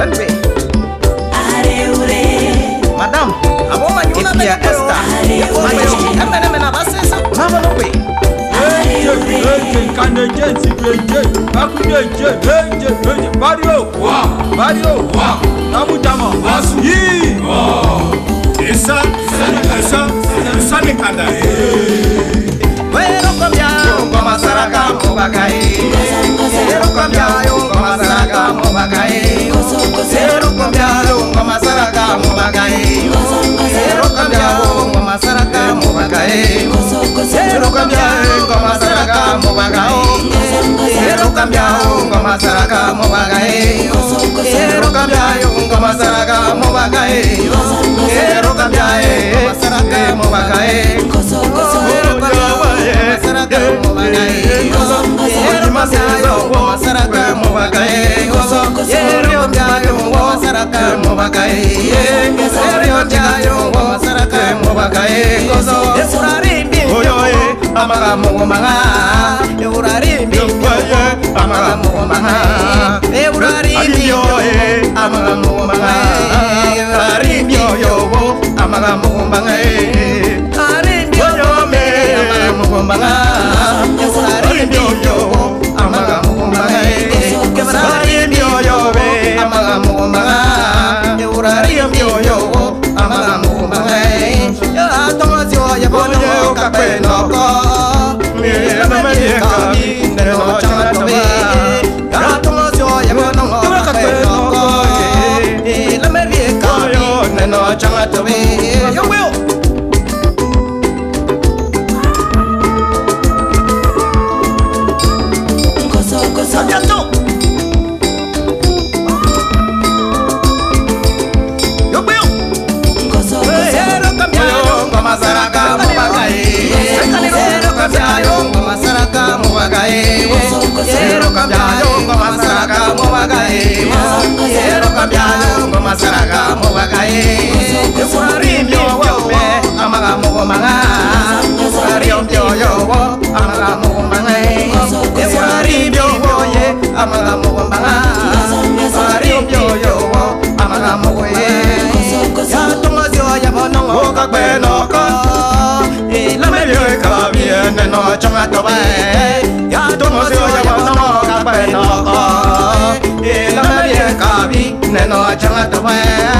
bembe madame epia esta mayoki emenemena basesa mabalobe namutama esa esa esa nekanda erokomya masaraka mobakae erokomya yo masaraka mobakae masaraka mobagae quiero cambiar yunga e, mobagae quiero e, masaraka mobagae quiero cambiar masaraka mobagae quiero masaraka mobagae quiero cambiar yunga masaraka mobagae quiero cambiar yunga masaraka mobagae urarimbi e, amaga mugomanga urarimbi amaga mugomanga amagamugumbangaeaiyoyobo amagamugumbangaeaiyoyome amagamugumbanga aiyoyobo ye Ekwari mbyowo amaga mogo maga Ekwari mbyowo amaga mogo maga Ekwari mbyowo ye amaga mogo maga Ekwari mbyowo amaga mogo ye Ya ya bonongo Oka kwe noko Ilame lyoe kabie neno chonga tobe Ya tungo zyo ya bonongo Oka kwe noko Ilame lyoe kabie neno chonga tobe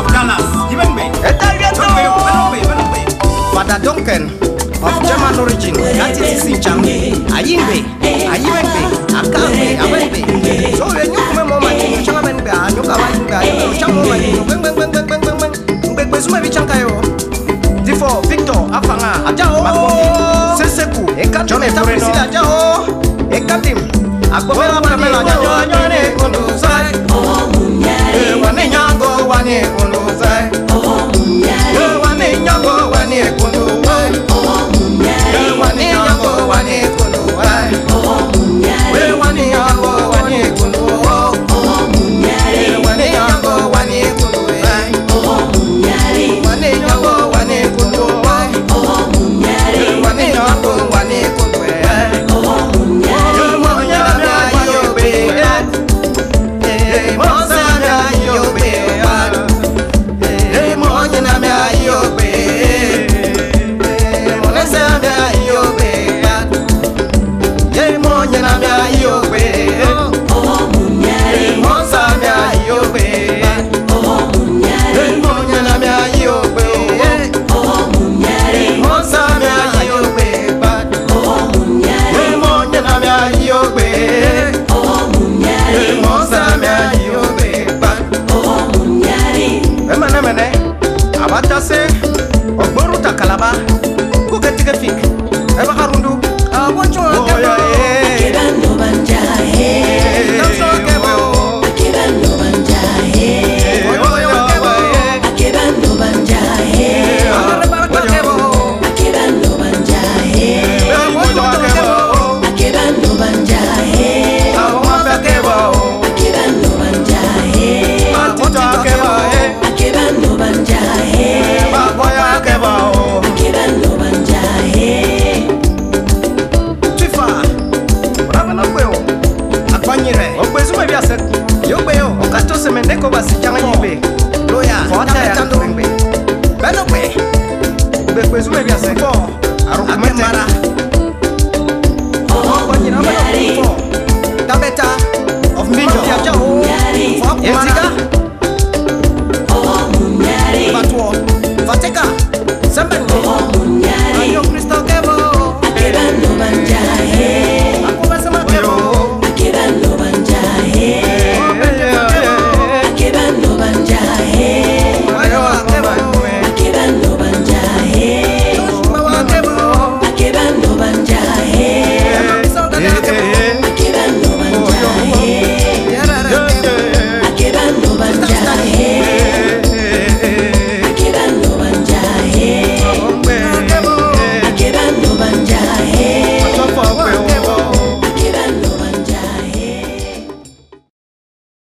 of Dallas, even me. Father Duncan of German origin, that is in Changi, Ayimbe, Ayimbe, Akambe, Awembe. So the new memo, my team, Chamambe, Nukawambe, Chamambe, Bang Bang Bang Bang Bang Bang Bang, Bekwesuma Vichankayo, Tifo, Victor, Afanga, Ajao, Seseku, Eka, John, Eka, Priscilla, Ajao, Eka, Tim, Akwame, pues